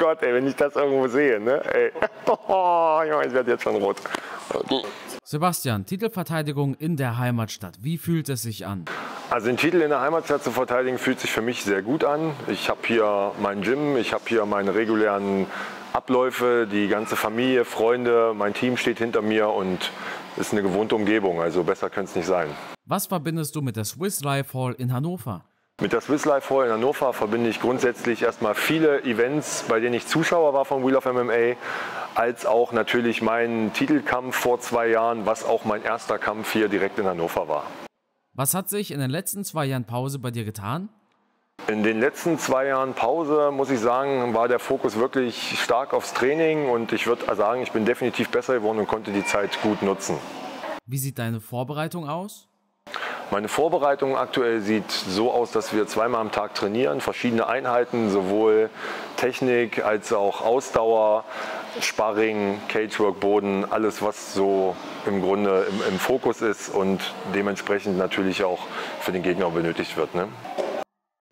Gott, ey, wenn ich das irgendwo sehe, ne? Ey. Oh, ich werde jetzt schon rot. Sebastian, Titelverteidigung in der Heimatstadt. Wie fühlt es sich an? Also den Titel in der Heimatstadt zu verteidigen fühlt sich für mich sehr gut an. Ich habe hier mein Gym, ich habe hier meine regulären Abläufe, die ganze Familie, Freunde, mein Team steht hinter mir und ist eine gewohnte Umgebung. Also besser könnte es nicht sein. Was verbindest du mit der Swiss Life Hall in Hannover? Mit der Swiss Life Hall in Hannover verbinde ich grundsätzlich erstmal viele Events, bei denen ich Zuschauer war von Wheel of MMA, als auch natürlich meinen Titelkampf vor zwei Jahren, was auch mein erster Kampf hier direkt in Hannover war. Was hat sich in den letzten zwei Jahren Pause bei dir getan? In den letzten zwei Jahren Pause, muss ich sagen, war der Fokus wirklich stark aufs Training und ich würde sagen, ich bin definitiv besser geworden und konnte die Zeit gut nutzen. Wie sieht deine Vorbereitung aus? Meine Vorbereitung aktuell sieht so aus, dass wir zweimal am Tag trainieren, verschiedene Einheiten, sowohl Technik als auch Ausdauer, Sparring, Cagework, Boden, alles was so im Grunde im, im, Fokus ist und dementsprechend natürlich auch für den Gegner benötigt wird. Ne?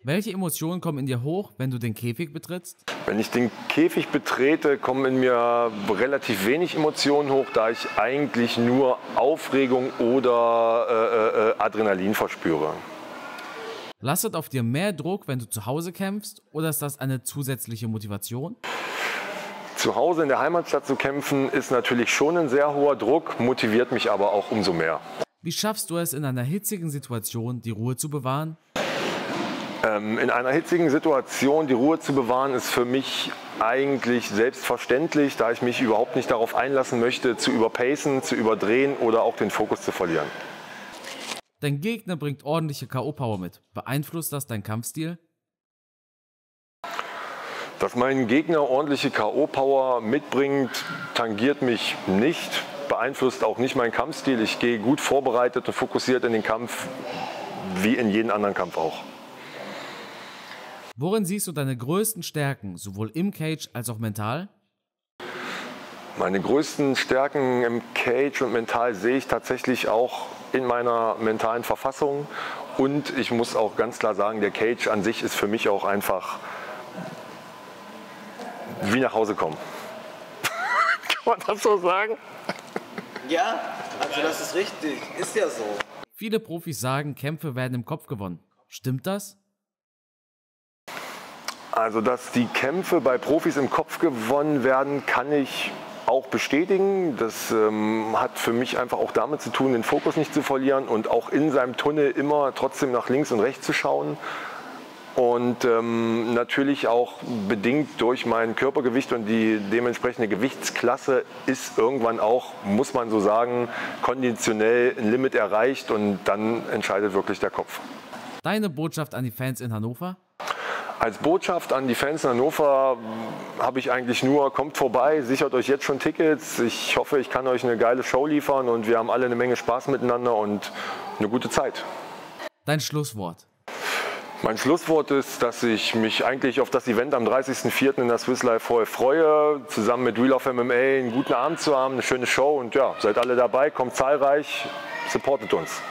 Welche Emotionen kommen in dir hoch, wenn du den Käfig betrittst? Wenn ich den Käfig betrete, kommen in mir relativ wenig Emotionen hoch, da ich eigentlich nur Aufregung oder äh, äh, Adrenalin verspüre. Lastet auf dir mehr Druck, wenn du zu Hause kämpfst, oder ist das eine zusätzliche Motivation? Zu Hause in der Heimatstadt zu kämpfen, ist natürlich schon ein sehr hoher Druck, motiviert mich aber auch umso mehr. Wie schaffst du es in einer hitzigen Situation, die Ruhe zu bewahren? Ähm, in einer hitzigen Situation die Ruhe zu bewahren, ist für mich eigentlich selbstverständlich, da ich mich überhaupt nicht darauf einlassen möchte, zu überpacen, zu überdrehen oder auch den Fokus zu verlieren. Dein Gegner bringt ordentliche K.O.-Power mit. Beeinflusst das deinen Kampfstil? Dass mein Gegner ordentliche K.O.-Power mitbringt, tangiert mich nicht, beeinflusst auch nicht meinen Kampfstil. Ich gehe gut vorbereitet und fokussiert in den Kampf, wie in jeden anderen Kampf auch. Worin siehst du deine größten Stärken, sowohl im Cage als auch mental? Meine größten Stärken im Cage und mental sehe ich tatsächlich auch in meiner mentalen Verfassung. Und ich muss auch ganz klar sagen, der Cage an sich ist für mich auch einfach wie nach Hause kommen. Kann man das so sagen? Ja, also das ist richtig. Ist ja so. Viele Profis sagen, Kämpfe werden im Kopf gewonnen. Stimmt das? Also, dass die Kämpfe bei Profis im Kopf gewonnen werden, kann ich auch bestätigen. Das ähm, hat für mich einfach auch damit zu tun, den Fokus nicht zu verlieren und auch in seinem Tunnel immer trotzdem nach links und rechts zu schauen. Und ähm, natürlich auch bedingt durch mein Körpergewicht und die dementsprechende Gewichtsklasse ist irgendwann auch, muss man so sagen, konditionell ein Limit erreicht und dann entscheidet wirklich der Kopf. Deine Botschaft an die Fans in Hannover? Als Botschaft an die Fans in Hannover habe ich eigentlich nur, kommt vorbei, sichert euch jetzt schon Tickets. Ich hoffe, ich kann euch eine geile Show liefern und wir haben alle eine Menge Spaß miteinander und eine gute Zeit. Dein Schlusswort. Mein Schlusswort ist, dass ich mich eigentlich auf das Event am 30.04. in der Swiss Life Hall freue, zusammen mit Real of MMA einen guten Abend zu haben, eine schöne Show und ja, seid alle dabei, kommt zahlreich, supportet uns.